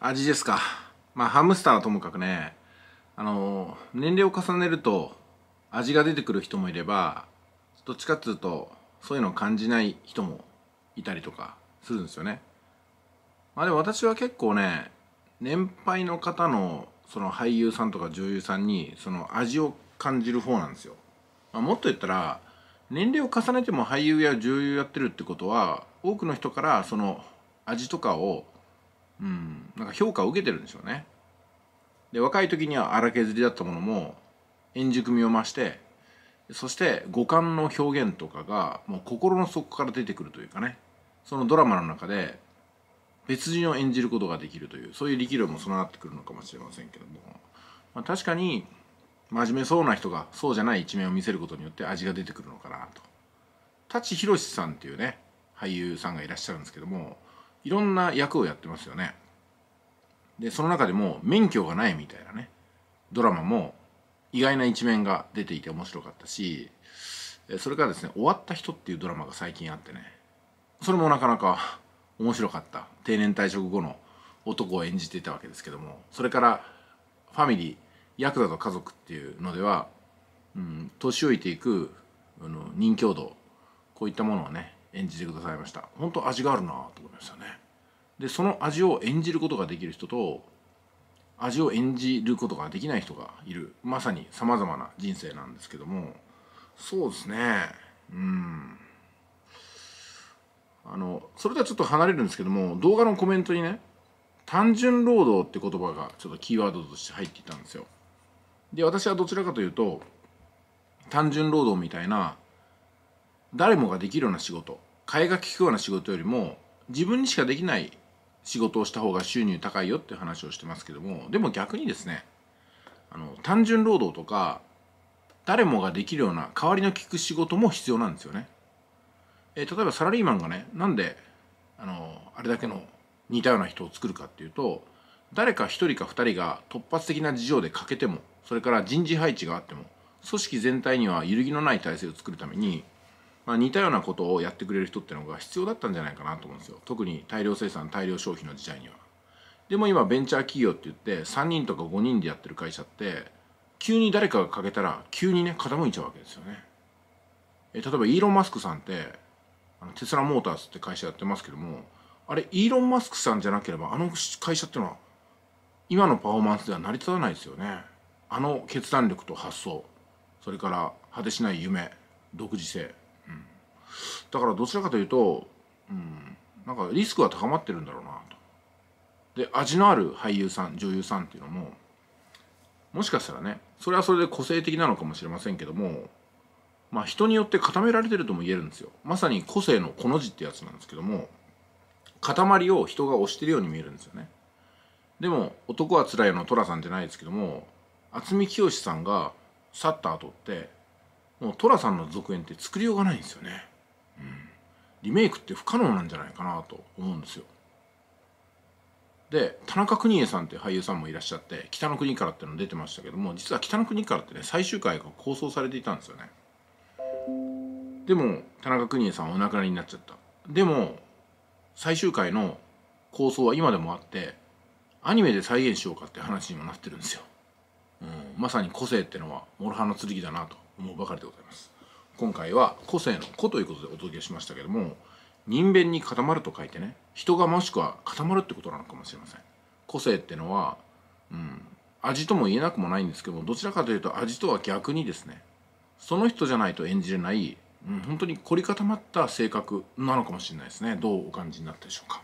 味ですか。まあハムスターはともかくねあの年齢を重ねると味が出てくる人もいればどっちかっていうとそういうのを感じない人もいたりとかするんですよね。まあでも私は結構ね年配の方のその俳優さんとか女優さんにその味を感じる方なんですよ、まあ、もっと言ったら年齢を重ねても俳優や女優やってるってことは多くの人からその味とかをうん。なんか評価を受けてるんでしょうね。で若い時には荒削りだったものも円熟味を増してそして五感の表現とかがもう心の底から出てくるというかね。そのドラマの中で別人を演じることができるというそういう力量も備わってくるのかもしれませんけども、まあ、確かに真面目そうな人がそうじゃない一面を見せることによって味が出てくるのかなと。舘ひろしさんっていうね俳優さんがいらっしゃるんですけどもいろんな役をやってますよね。でその中でも免許がないみたいなね。ドラマも意外な一面が出ていて面白かったしそれからですね「終わった人」っていうドラマが最近あってね。それもなかなか面白かった。定年退職後の男を演じていたわけですけども。それから「ファミリーヤクザと家族」っていうのでは、うん、年老いていくあの任教道こういったものをね演じてくださいました。本当味があるなと思いましたね。でその味を演じることができる人と味を演じることができない人がいる。まさにさまざまな人生なんですけども。そうですね。うん。あのそれとはちょっと離れるんですけども動画のコメントにね単純労働って言葉がちょっとキーワードとして入っていたんですよ。で私はどちらかというと単純労働みたいな誰もができるような仕事替えが利くような仕事よりも自分にしかできない仕事をした方が収入高いよって話をしてますけどもでも逆にですねあの単純労働とか誰もができるような代わりの利く仕事も必要なんですよね。え、例えばサラリーマンがねなんであのあれだけの似たような人を作るかっていうと誰か1人か2人が突発的な事情で欠けてもそれから人事配置があっても組織全体には揺るぎのない体制を作るためにまあ、似たようなことをやってくれる人ってのが必要だったんじゃないかなと思うんですよ。特に大量生産大量消費の時代には。でも今ベンチャー企業って言って3人とか5人でやってる会社って急に誰かが欠けたら急にね傾いちゃうわけですよね。え例えばイーロン・マスクさんってあのテスラモーターズって会社やってますけどもあれイーロン・マスクさんじゃなければあの会社ってのは今のパフォーマンスでは成り立たないですよね。あの決断力と発想。それから果てしない夢独自性。だからどちらかというと、うん、なんかリスクが高まってるんだろうなと。で味のある俳優さん女優さんっていうのももしかしたらねそれはそれで個性的なのかもしれませんけどもまあ人によって固められてるとも言えるんですよ。まさに個性のこの字ってやつなんですけども塊を人が押してるように見えるんですよね。でも「男はつらい」の寅さんじゃないですけども渥美清さんが去った後ってもう寅さんの続編って作りようがないんですよね、リメイクって不可能なんじゃないかなと思うんですよ。で田中邦衛さんって俳優さんもいらっしゃって「北の国から」っていうの出てましたけども実は「北の国から」ってね最終回が構想されていたんですよね。でも田中邦衛さんはお亡くなりになっちゃった。でも最終回の構想は今でもあってアニメで再現しようかって話にもなってるんですよ、うん、まさに個性っていうのは諸刃の剣だなと思うばかりでございます。今回は個性の「個」ということでお届けしましたけども人弁に固まると書いてね人がもしくは固まるってことなのかもしれません。個性ってのは、うん、味とも言えなくもないんですけどもどちらかというと味とは逆にですねその人じゃないと演じれない、うん、本当に凝り固まった性格なのかもしれないですね。どうお感じになったでしょうか？